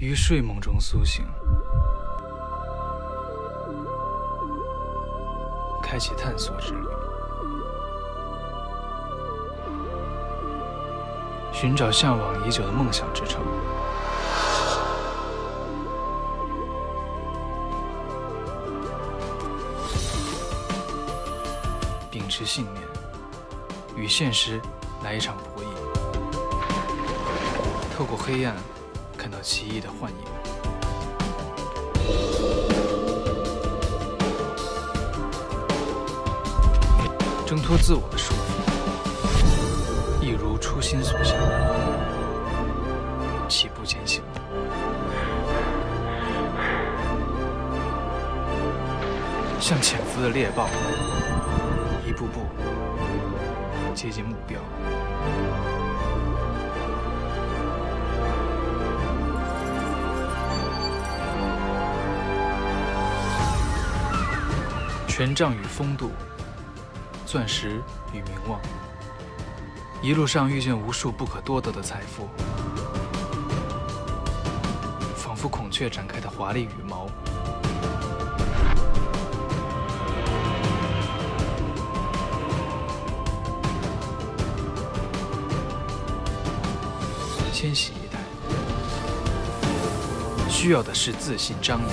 于睡梦中苏醒，开启探索之旅，寻找向往已久的梦想之城。秉持信念，与现实来一场博弈。透过黑暗，看到奇异的幻影。挣脱自我的束缚，一如初心所向，起步前行。像潜伏的猎豹，一步步接近目标。权杖与风度，钻石与名望，一路上遇见无数不可多得的财富，仿佛孔雀展开的华丽羽毛。千禧一代需要的是自信张扬，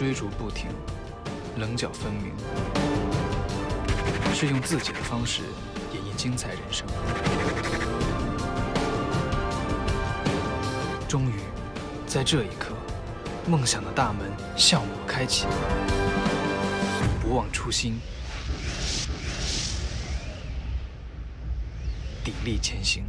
追逐不停，棱角分明，是用自己的方式演绎精彩人生。终于，在这一刻，梦想的大门向我开启，不忘初心，砥砺前行。